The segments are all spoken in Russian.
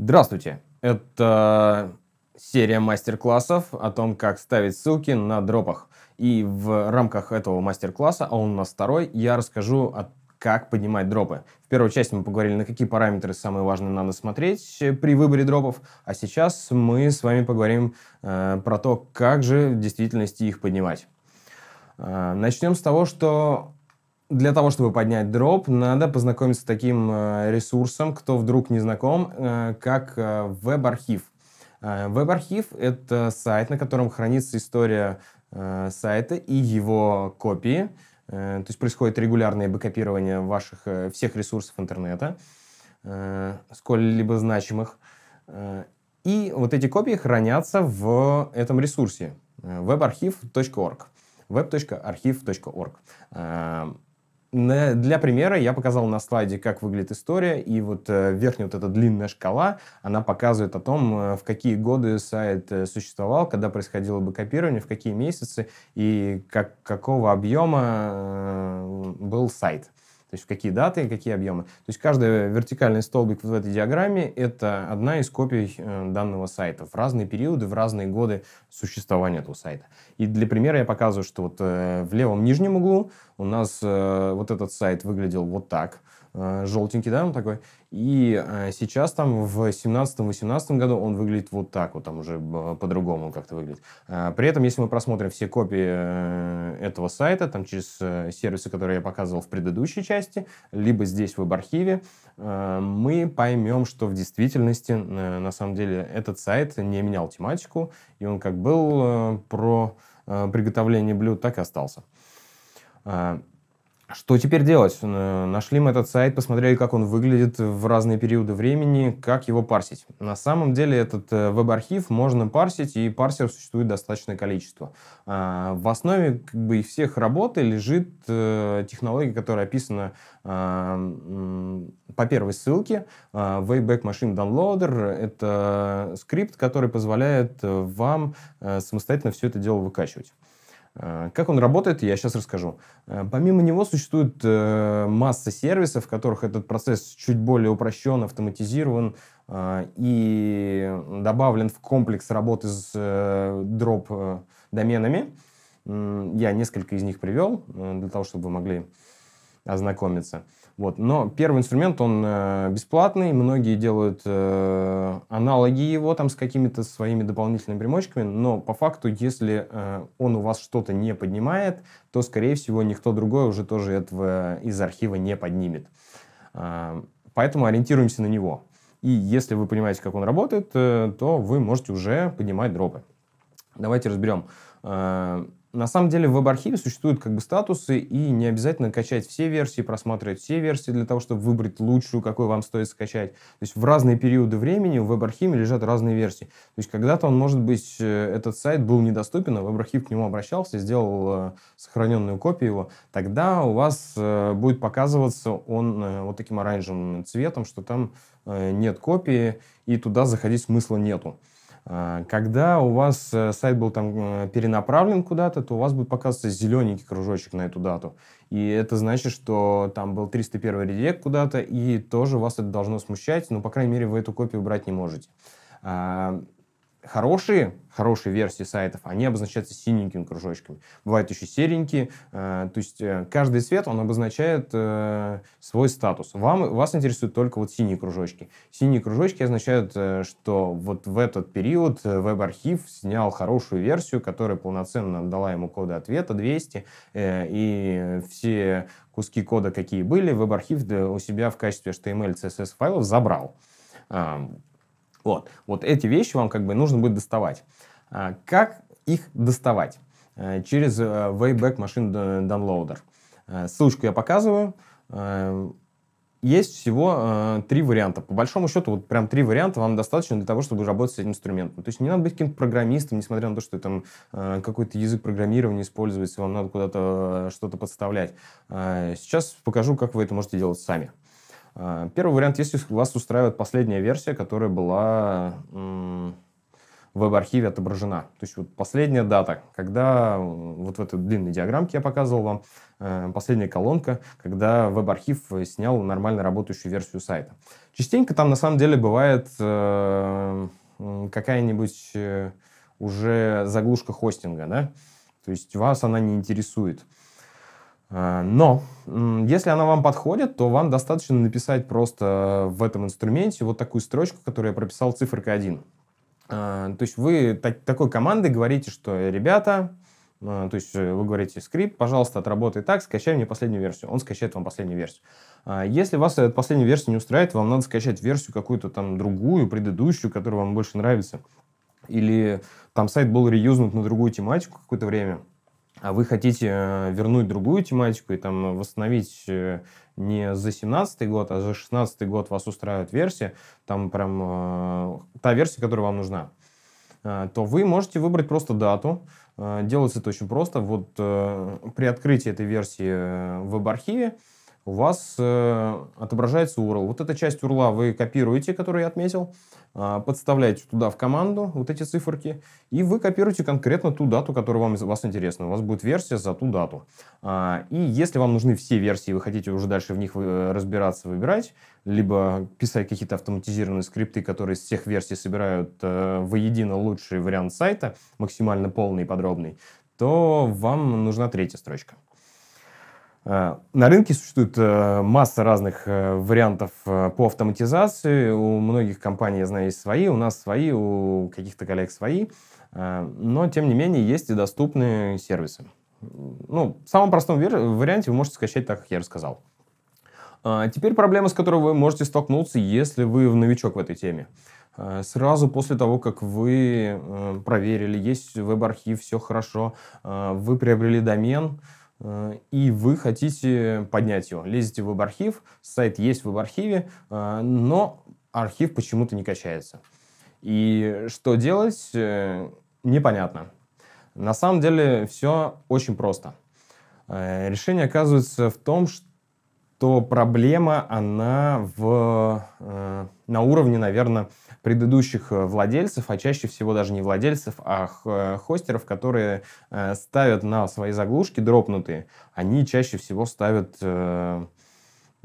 Здравствуйте! Это серия мастер-классов о том, как ставить ссылки на дропах. И в рамках этого мастер-класса, а он у нас второй, я расскажу о как поднимать дропы. В первой части мы поговорили, на какие параметры самые важные надо смотреть при выборе дропов, а сейчас мы с вами поговорим э, про то, как же в действительности их поднимать. Э, начнем с того, что для того, чтобы поднять дроп, надо познакомиться с таким э, ресурсом, кто вдруг не знаком, э, как э, веб-архив. Веб-архив — это сайт, на котором хранится история сайта и его копии. То есть происходит регулярное бэкопирование ваших всех ресурсов интернета, сколь-либо значимых. И вот эти копии хранятся в этом ресурсе webarchive.org web.archive.org. Для примера я показал на слайде, как выглядит история, и вот э, верхняя вот эта длинная шкала, она показывает о том, э, в какие годы сайт э, существовал, когда происходило бы копирование, в какие месяцы и как, какого объема был сайт. То есть в какие даты какие объемы. То есть каждый вертикальный столбик в этой диаграмме – это одна из копий э, данного сайта в разные периоды, в разные годы существования этого сайта. И для примера я показываю, что вот э, в левом нижнем углу у нас э, вот этот сайт выглядел вот так – желтенький, да, он такой. И э, сейчас там в 17-18 году он выглядит вот так вот, там уже э, по-другому как-то выглядит. При этом, если мы просмотрим все копии этого сайта, там через сервисы, которые я показывал в предыдущей части, либо здесь в веб-архиве, мы поймем, что в действительности, на самом деле, этот сайт не менял тематику, и он как был про приготовление блюд, так и остался. Что теперь делать? Нашли мы этот сайт, посмотрели, как он выглядит в разные периоды времени, как его парсить. На самом деле этот э, веб-архив можно парсить, и парсеров существует достаточное количество. А, в основе как бы, всех работы лежит э, технология, которая описана а, по первой ссылке. А, Wayback Machine Downloader — это скрипт, который позволяет э, вам самостоятельно все это дело выкачивать. Э, как он работает, я сейчас расскажу. Э, помимо него существует э, масса сервисов, в которых этот процесс чуть более упрощен, автоматизирован и добавлен в комплекс работы с дроп доменами. Я несколько из них привел для того, чтобы вы могли ознакомиться. Вот. Но первый инструмент, он э, бесплатный, многие делают э, аналоги его там с какими-то своими дополнительными примочками, но по факту, если э, он у вас что-то не поднимает, то, скорее всего, никто другой уже тоже этого из архива не поднимет. Э, поэтому ориентируемся на него. И если вы понимаете, как он работает, э, то вы можете уже поднимать дропы. Давайте разберем. Э, на самом деле в веб-архиве существуют как бы статусы, и не обязательно качать все версии, просматривать все версии для того, чтобы выбрать лучшую, какую вам стоит скачать. То есть в разные периоды времени в веб-архиве лежат разные версии. То есть когда-то он, может быть, э, этот сайт был недоступен, а веб-архив к нему обращался, сделал э, сохраненную копию его, тогда у вас э, будет показываться он вот таким оранжевым цветом, что там нет копии, и туда заходить смысла нету. А, когда у вас э, сайт был там э, перенаправлен куда-то, то у вас будет показываться зелененький кружочек на эту дату. И это значит, что там был 301 редирект куда-то, и тоже вас это должно смущать, но, по крайней мере, вы эту копию брать не можете. Хорошие, хорошие версии сайтов, они обозначаются синенькими кружочками. Бывают еще серенькие. Э, то есть э, каждый цвет, он обозначает э, свой статус. Вам, вас интересуют только вот синие кружочки. Синие кружочки означают, что вот в этот период веб-архив снял хорошую версию, которая полноценно дала ему коды ответа 200, и все куски кода, какие были, веб-архив у себя в качестве HTML, CSS файлов забрал. Вот. вот эти вещи вам как бы нужно будет доставать. А, как их доставать? А, через э, Wayback Machine Downloader. А, ссылочку я показываю. Есть всего три варианта. По большому счету, вот прям три варианта вам достаточно для того, чтобы работать с этим инструментом. То есть не надо быть каким-то программистом, несмотря на то, что там какой-то язык программирования используется, вам надо куда-то что-то подставлять. Сейчас покажу, как вы это можете делать сами. Первый вариант, если вас устраивает последняя версия, которая была в веб-архиве отображена. То есть вот последняя дата, когда вот в этой длинной диаграммке я показывал вам, э, последняя колонка, когда веб-архив снял нормально работающую версию сайта. Частенько там на самом деле бывает э, какая-нибудь э, уже заглушка хостинга, да? То есть вас она не интересует. А, но если она вам подходит, то вам достаточно написать просто в этом инструменте вот такую строчку, которую я прописал цифрой 1. А, то есть вы такой командой говорите, что ребята, а, то есть вы говорите скрипт, пожалуйста, отработай так, скачай мне последнюю версию. Он скачает вам последнюю версию. Если вас эта последняя версия не устраивает, вам надо скачать версию какую-то там другую, предыдущую, которая вам больше нравится. Или там сайт был реюзнут на другую тематику какое-то время, а вы хотите э, вернуть другую тематику и там восстановить э, не за 17 год, а за 16 год вас устраивает версия, там прям э, та версия, которая вам нужна, то вы можете выбрать просто дату. Делается это очень просто. Вот при открытии этой версии в веб-архиве у вас э, отображается URL. Вот эта часть URL вы копируете, которую я отметил, э, подставляете туда в команду вот эти циферки, и вы копируете конкретно ту дату, которая вам вас интересна. У вас будет версия за ту дату. А, и если вам нужны все версии, вы хотите уже дальше в них э, разбираться, выбирать, либо писать какие-то автоматизированные скрипты, которые из всех версий собирают э, воедино лучший вариант сайта, максимально полный и подробный, то вам нужна третья строчка. Э, на рынке существует э, масса разных э, вариантов по автоматизации. У многих компаний, я знаю, есть свои, у нас свои, у каких-то коллег свои. Но, тем не менее, есть и доступные сервисы. Ну, в самом простом варианте вы можете скачать так, как я рассказал. Теперь проблема, с которой вы можете столкнуться, если вы новичок в этой теме. Сразу после того, как вы проверили, есть веб-архив, все хорошо, вы приобрели домен, и вы хотите поднять его. Лезете в веб-архив, сайт есть в веб-архиве, э, но архив почему-то не качается. И что делать, э, непонятно. На самом деле все очень просто. Решение оказывается в том, что то проблема, она в, э, на уровне, наверное, предыдущих э, владельцев, а чаще всего даже не владельцев, а э, хостеров, которые ставят на свои заглушки дропнутые, они чаще всего ставят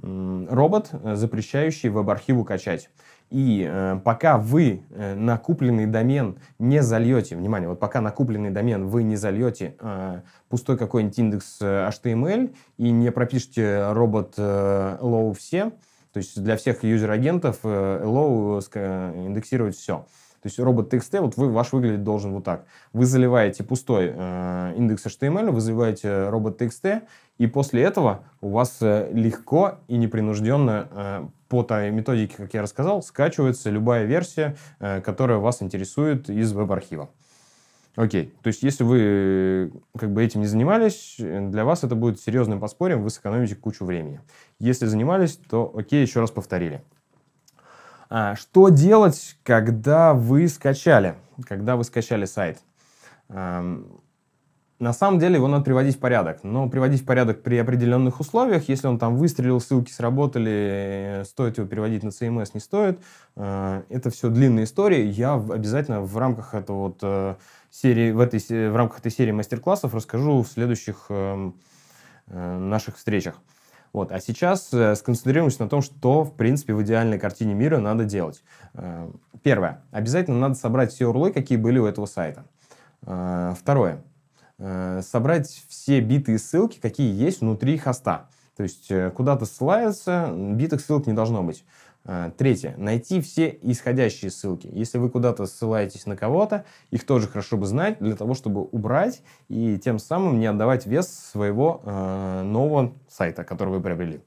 робот, запрещающий веб-архиву качать. И э, пока вы э, на купленный домен не зальете, внимание, вот пока на купленный домен вы не зальете э, пустой какой-нибудь индекс э, HTML и не пропишете робот э, allow все, то есть для всех юзер-агентов э, allow э, индексировать все. То есть робот TXT, вот вы, ваш выглядеть должен вот так. Вы заливаете пустой э, индекс HTML, вы заливаете робот TXT, и после этого у вас э, легко и непринужденно э, по той методике, как я рассказал, скачивается любая версия, э, которая вас интересует из веб-архива. Окей, то есть если вы как бы этим не занимались, для вас это будет серьезным подспорьем, вы сэкономите кучу времени. Если занимались, то окей, еще раз повторили. А, что делать, когда вы скачали, когда вы скачали сайт? На самом деле его надо приводить в порядок, но приводить в порядок при определенных условиях, если он там выстрелил, ссылки сработали, э, стоит его переводить на CMS, не стоит. Э, это все длинная история. Я обязательно в рамках этого вот э, серии, в, этой, в рамках этой серии мастер-классов расскажу в следующих эм, наших встречах. Вот. А сейчас сконцентрируемся на том, что, в принципе, в идеальной картине мира надо делать. Первое. Обязательно надо собрать все урлы, какие были у этого сайта. Второе собрать все биты и ссылки, какие есть внутри хоста. То есть э, куда-то ссылаются, битых ссылок не должно быть. Э, третье. Найти все исходящие ссылки. Если вы куда-то ссылаетесь на кого-то, их тоже хорошо бы знать для того, чтобы убрать и тем самым не отдавать вес своего э, нового сайта, который вы приобрели.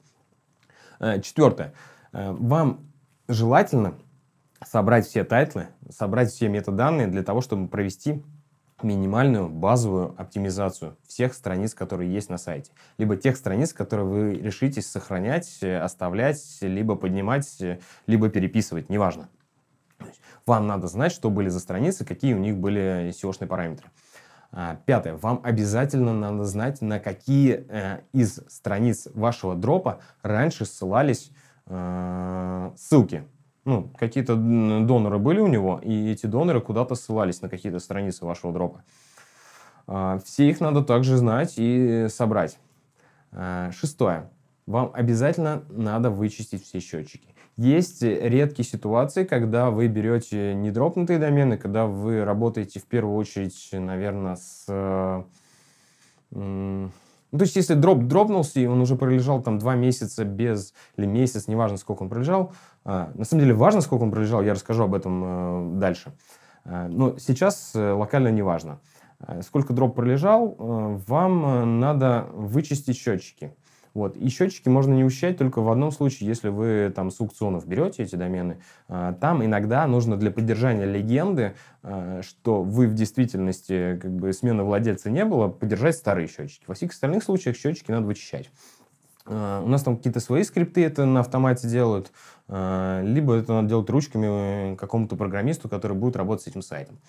Э, четвертое. Э, вам желательно собрать все тайтлы, собрать все метаданные для того, чтобы провести минимальную базовую оптимизацию всех страниц, которые есть на сайте. Либо тех страниц, которые вы решитесь сохранять, э, оставлять, либо поднимать, э, либо переписывать, неважно. Вам надо знать, что были за страницы, какие у них были SEO-шные параметры. А, пятое. Вам обязательно надо знать, на какие э, из страниц вашего дропа раньше ссылались э, ссылки. Ну, какие-то доноры были у него, и эти доноры куда-то ссылались на какие-то страницы вашего дропа. А, все их надо также знать и собрать. А, шестое. Вам обязательно надо вычистить все счетчики. Есть редкие ситуации, когда вы берете недропнутые домены, когда вы работаете в первую очередь, наверное, с ну, то есть, если дроп дропнулся, и он уже пролежал там два месяца без, или месяц, неважно, сколько он пролежал. А, на самом деле, важно, сколько он пролежал, я расскажу об этом э, дальше. А, но сейчас э, локально не важно. Сколько дроп пролежал, э, вам надо вычистить счетчики. Вот. И счетчики можно не ущать только в одном случае, если вы там с аукционов берете эти домены. А, там иногда нужно для поддержания легенды, а, что вы в действительности как бы смены владельца не было, поддержать старые счетчики. Во всех остальных случаях счетчики надо вычищать. А, у нас там какие-то свои скрипты это на автомате делают, либо это надо делать ручками какому-то программисту, который будет работать с этим сайтом.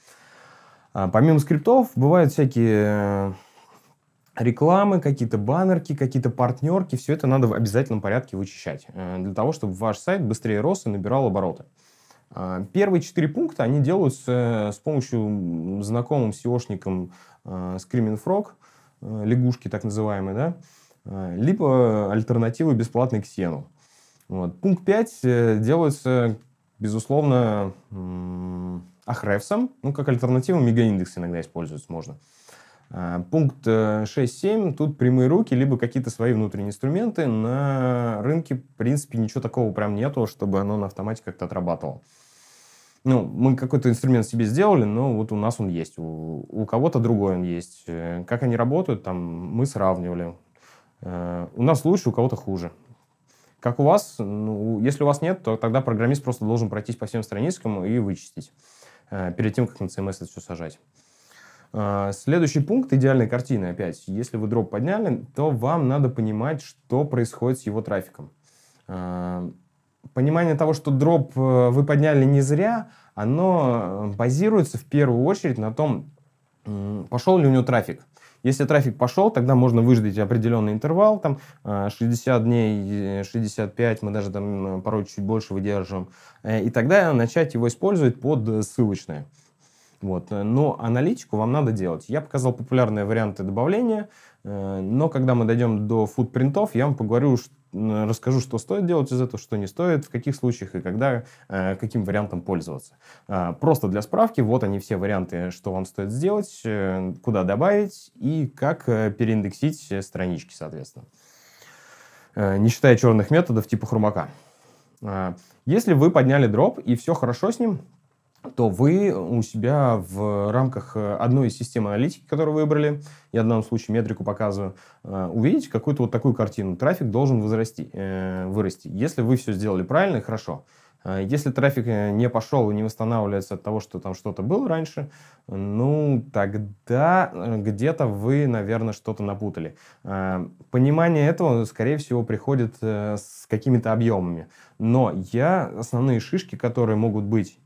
Помимо скриптов, бывают всякие рекламы, какие-то баннерки, какие-то партнерки, все это надо в обязательном порядке вычищать, э, для того, чтобы ваш сайт быстрее рос и набирал обороты. А, первые четыре пункта, они делаются с помощью знакомым SEOшником э, Screaming Frog, э, лягушки так называемые, да, либо альтернативы бесплатной к Сену. Вот. Пункт 5 делается, безусловно, Ahrefs, ну, как альтернатива мегаиндекс иногда использовать можно. А, пункт 6.7. Э, Тут прямые руки, либо какие-то свои внутренние инструменты. На рынке, в принципе, ничего такого прям нету, чтобы оно на автомате как-то отрабатывало. Ну, мы какой-то инструмент себе сделали, но вот у нас он есть. У, у кого-то другой он есть. Э, как они работают, там мы сравнивали. Э, у нас лучше, у кого-то хуже. Как у вас? Ну, если у вас нет, то тогда программист просто должен пройтись по всем страницам и вычистить перед тем, как на CMS это все сажать. А, следующий пункт идеальной картины опять. Если вы дроп подняли, то вам надо понимать, что происходит с его трафиком. А, понимание того, что дроп э, вы подняли не зря, оно базируется в первую очередь на том, пошел ли у него трафик. Если трафик пошел, тогда можно выждать определенный интервал, там 60 а, дней, 65, мы даже там порой чуть больше выдерживаем, э, и тогда начать его использовать под ссылочное. Вот. Но аналитику вам надо делать. Я показал популярные варианты добавления, э, но когда мы дойдем до футпринтов, я вам поговорю, расскажу, что стоит делать из этого, что не стоит, в каких случаях и когда, э, каким вариантом пользоваться. А, просто для справки, вот они все варианты, что вам стоит сделать, э, куда добавить и как переиндексить странички, соответственно. Не считая черных методов типа хрумака. А, если вы подняли дроп и все хорошо с ним, то вы у себя в рамках э, одной из систем аналитики, которую выбрали, я в данном случае метрику показываю, э, увидите какую-то вот такую картину. Трафик должен возрасти, э, вырасти. Если вы все сделали правильно хорошо. Если трафик не пошел и не восстанавливается от того, что там что-то было раньше, ну, тогда где-то вы, наверное, что-то напутали. Понимание этого, скорее всего, приходит с какими-то объемами. Но я основные шишки, которые могут быть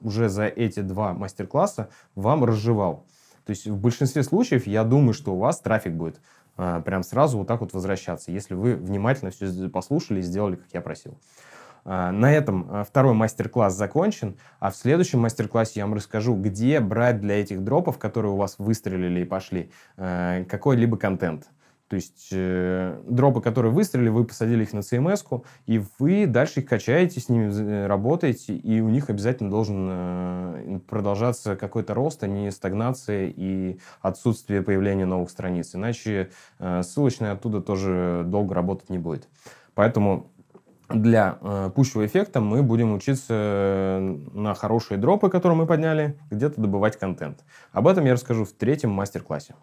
уже за эти два мастер-класса вам разжевал. То есть в большинстве случаев я думаю, что у вас трафик будет а, прям сразу вот так вот возвращаться, если вы внимательно все послушали и сделали, как я просил. А, на этом а, второй мастер-класс закончен, а в следующем мастер-классе я вам расскажу, где брать для этих дропов, которые у вас выстрелили и пошли, а, какой-либо контент. То есть э, дропы, которые выстрелили, вы посадили их на CMS, и вы дальше их качаете, с ними э, работаете, и у них обязательно должен э, продолжаться какой-то рост, а не стагнация и отсутствие появления новых страниц. Иначе э, ссылочная оттуда тоже долго работать не будет. Поэтому для э, пущего эффекта мы будем учиться э, на хорошие дропы, которые мы подняли, где-то добывать контент. Об этом я расскажу в третьем мастер-классе.